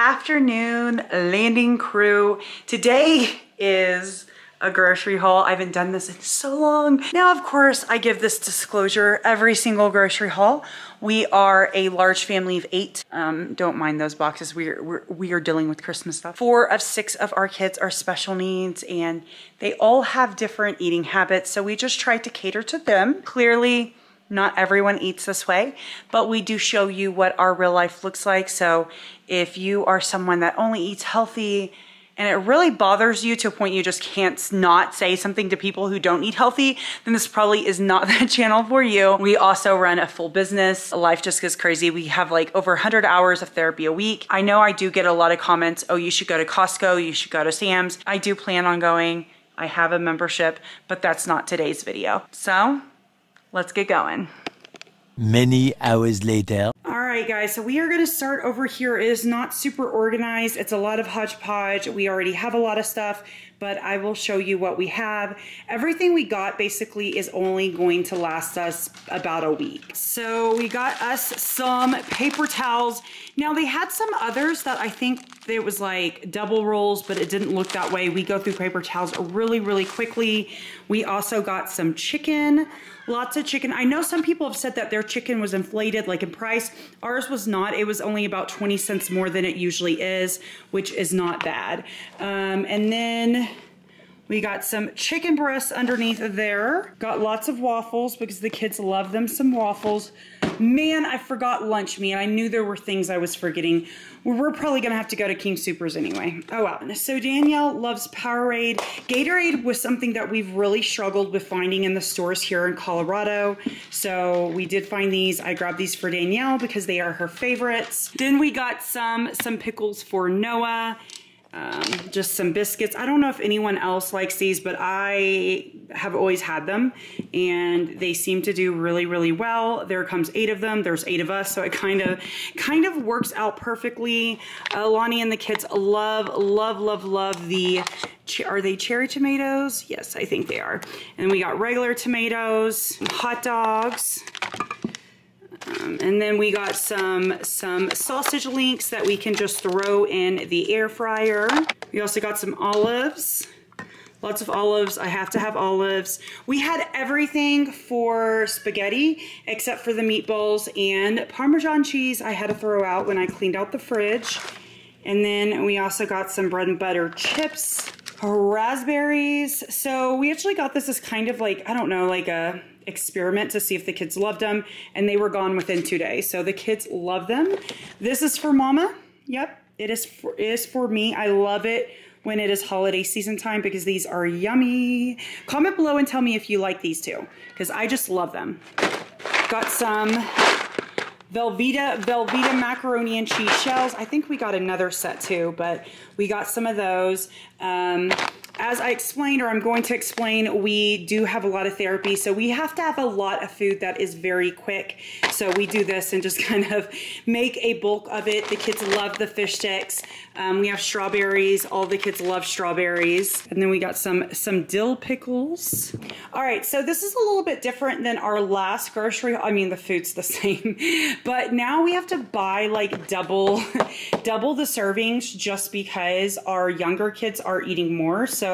afternoon, landing crew. Today is a grocery haul. I haven't done this in so long. Now, of course, I give this disclosure every single grocery haul. We are a large family of eight. Um, don't mind those boxes. We are, we're, we are dealing with Christmas stuff. Four of six of our kids are special needs and they all have different eating habits. So we just try to cater to them. Clearly, not everyone eats this way, but we do show you what our real life looks like. So if you are someone that only eats healthy and it really bothers you to a point you just can't not say something to people who don't eat healthy, then this probably is not the channel for you. We also run a full business. Life just gets crazy. We have like over 100 hours of therapy a week. I know I do get a lot of comments, oh, you should go to Costco, you should go to Sam's. I do plan on going. I have a membership, but that's not today's video. So let's get going. Many hours later. All right, guys, so we are going to start over here. It is not super organized. It's a lot of hodgepodge. We already have a lot of stuff, but I will show you what we have. Everything we got basically is only going to last us about a week. So we got us some paper towels. Now they had some others that I think it was like double rolls, but it didn't look that way. We go through paper towels really, really quickly. We also got some chicken, lots of chicken. I know some people have said that their chicken was inflated like in price. Ours was not. It was only about 20 cents more than it usually is, which is not bad. Um, and then we got some chicken breasts underneath there. Got lots of waffles because the kids love them some waffles. Man, I forgot lunch meat. I knew there were things I was forgetting. We're probably gonna have to go to King Soopers anyway. Oh wow, so Danielle loves Powerade. Gatorade was something that we've really struggled with finding in the stores here in Colorado. So we did find these. I grabbed these for Danielle because they are her favorites. Then we got some, some pickles for Noah um, just some biscuits. I don't know if anyone else likes these, but I have always had them and they seem to do really, really well. There comes eight of them. There's eight of us. So it kind of, kind of works out perfectly. Uh, Lonnie and the kids love, love, love, love the, are they cherry tomatoes? Yes, I think they are. And we got regular tomatoes, hot dogs, um, and then we got some, some sausage links that we can just throw in the air fryer. We also got some olives. Lots of olives. I have to have olives. We had everything for spaghetti except for the meatballs and Parmesan cheese I had to throw out when I cleaned out the fridge. And then we also got some bread and butter chips, raspberries. So we actually got this as kind of like, I don't know, like a experiment to see if the kids loved them and they were gone within two days. So the kids love them. This is for mama. Yep, it is for, it is for me. I love it when it is holiday season time because these are yummy. Comment below and tell me if you like these too because I just love them. Got some Velveeta, Velveeta macaroni and cheese shells. I think we got another set too, but we got some of those. Um, as I explained, or I'm going to explain, we do have a lot of therapy. So we have to have a lot of food that is very quick. So we do this and just kind of make a bulk of it. The kids love the fish sticks. Um, we have strawberries. All the kids love strawberries. And then we got some, some dill pickles. All right, so this is a little bit different than our last grocery. I mean, the food's the same, but now we have to buy like double, double the servings just because our younger kids are eating more. So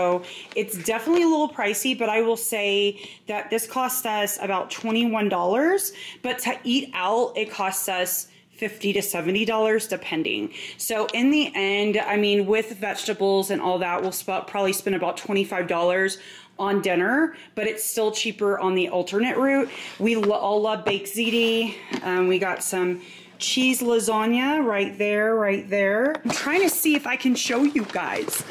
it's definitely a little pricey, but I will say that this cost us about $21, but to eat out, it costs us 50 to 70 dollars depending so in the end i mean with vegetables and all that we'll probably spend about 25 dollars on dinner, but it's still cheaper on the alternate route. We all love baked ziti. Um, we got some cheese lasagna right there, right there. I'm trying to see if I can show you guys.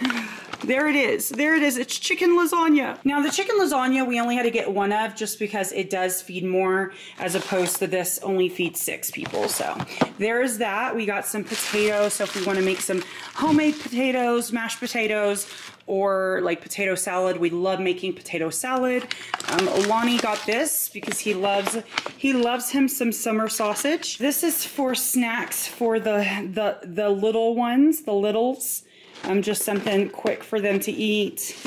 There it is. There it is. It's chicken lasagna. Now the chicken lasagna, we only had to get one of just because it does feed more as opposed to this only feeds six people. So there is that. We got some potatoes. So if we want to make some homemade potatoes, mashed potatoes, or like potato salad. We love making potato salad. Um, Lonnie got this because he loves he loves him some summer sausage. This is for snacks for the the the little ones, the littles um, just something quick for them to eat.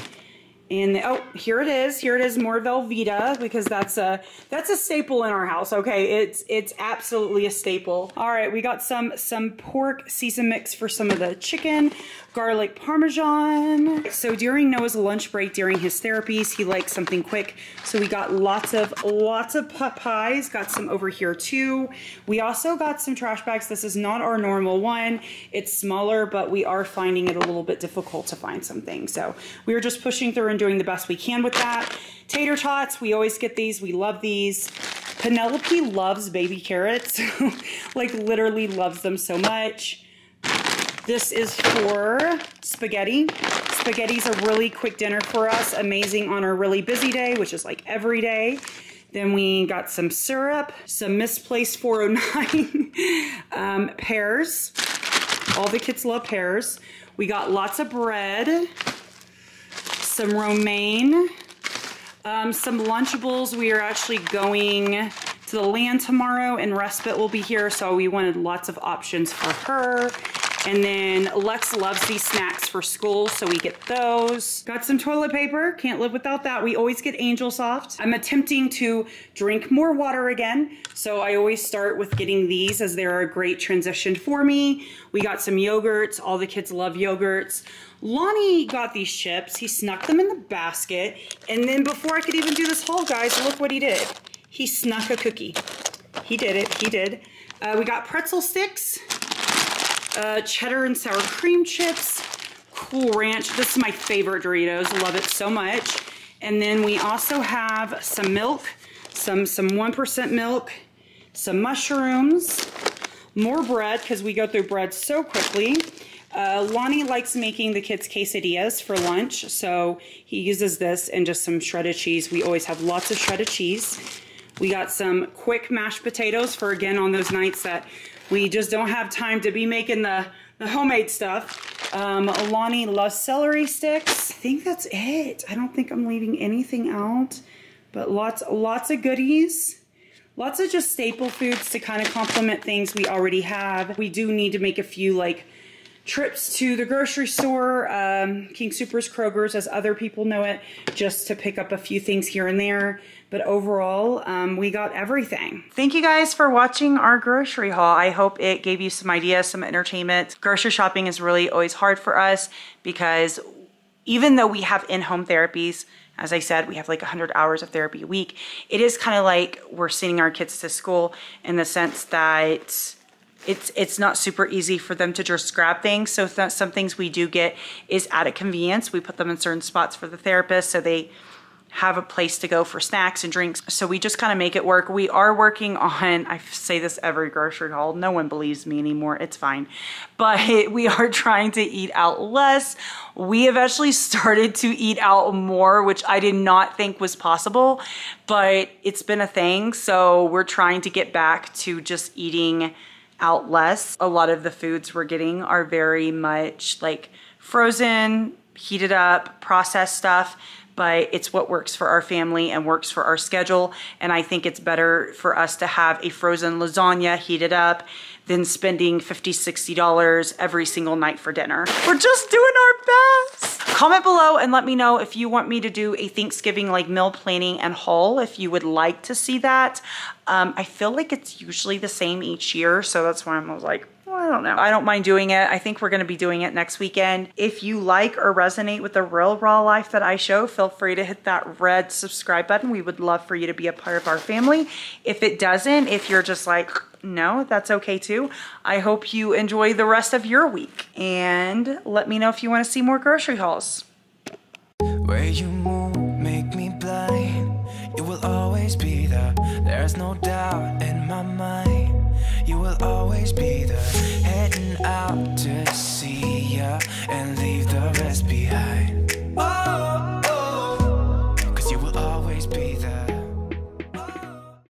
And oh, here it is. Here it is, more Velveeta because that's a that's a staple in our house. Okay, it's it's absolutely a staple. All right, we got some some pork season mix for some of the chicken, garlic parmesan. So during Noah's lunch break during his therapies, he likes something quick. So we got lots of lots of pies. Got some over here too. We also got some trash bags. This is not our normal one. It's smaller, but we are finding it a little bit difficult to find something. So we are just pushing through and doing the best we can with that. Tater tots, we always get these. We love these. Penelope loves baby carrots, like literally loves them so much. This is for spaghetti. Spaghetti's a really quick dinner for us, amazing on our really busy day, which is like every day. Then we got some syrup, some misplaced 409, um, pears. All the kids love pears. We got lots of bread, some romaine, um, some Lunchables. We are actually going to the land tomorrow and Respite will be here, so we wanted lots of options for her. And then Lex loves these snacks for school, so we get those. Got some toilet paper, can't live without that. We always get Angel Soft. I'm attempting to drink more water again, so I always start with getting these as they're a great transition for me. We got some yogurts, all the kids love yogurts. Lonnie got these chips, he snuck them in the basket, and then before I could even do this haul, guys, look what he did. He snuck a cookie. He did it, he did. Uh, we got pretzel sticks, uh, cheddar and sour cream chips, Cool Ranch. This is my favorite Doritos. Love it so much. And then we also have some milk, some some 1% milk, some mushrooms, more bread because we go through bread so quickly. Uh, Lonnie likes making the kids quesadillas for lunch, so he uses this and just some shredded cheese. We always have lots of shredded cheese. We got some quick mashed potatoes for, again, on those nights that we just don't have time to be making the, the homemade stuff. Um, loves celery sticks. I think that's it. I don't think I'm leaving anything out, but lots, lots of goodies. Lots of just staple foods to kind of complement things we already have. We do need to make a few like trips to the grocery store, um, King Soopers, Kroger's, as other people know it, just to pick up a few things here and there. But overall, um, we got everything. Thank you guys for watching our grocery haul. I hope it gave you some ideas, some entertainment. Grocery shopping is really always hard for us because even though we have in-home therapies, as I said, we have like 100 hours of therapy a week. It is kind of like we're sending our kids to school in the sense that it's it's not super easy for them to just grab things. So some things we do get is added convenience. We put them in certain spots for the therapist so they have a place to go for snacks and drinks. So we just kind of make it work. We are working on, I say this every grocery haul, no one believes me anymore, it's fine. But we are trying to eat out less. We have actually started to eat out more, which I did not think was possible, but it's been a thing. So we're trying to get back to just eating out less. A lot of the foods we're getting are very much like frozen, heated up, processed stuff but it's what works for our family and works for our schedule. And I think it's better for us to have a frozen lasagna heated up than spending $50, $60 every single night for dinner. We're just doing our best. Comment below and let me know if you want me to do a Thanksgiving like meal planning and haul, if you would like to see that. Um, I feel like it's usually the same each year, so that's why I was like, I don't know. I don't mind doing it. I think we're going to be doing it next weekend. If you like or resonate with the real raw life that I show, feel free to hit that red subscribe button. We would love for you to be a part of our family. If it doesn't, if you're just like, no, that's okay too. I hope you enjoy the rest of your week and let me know if you want to see more grocery hauls.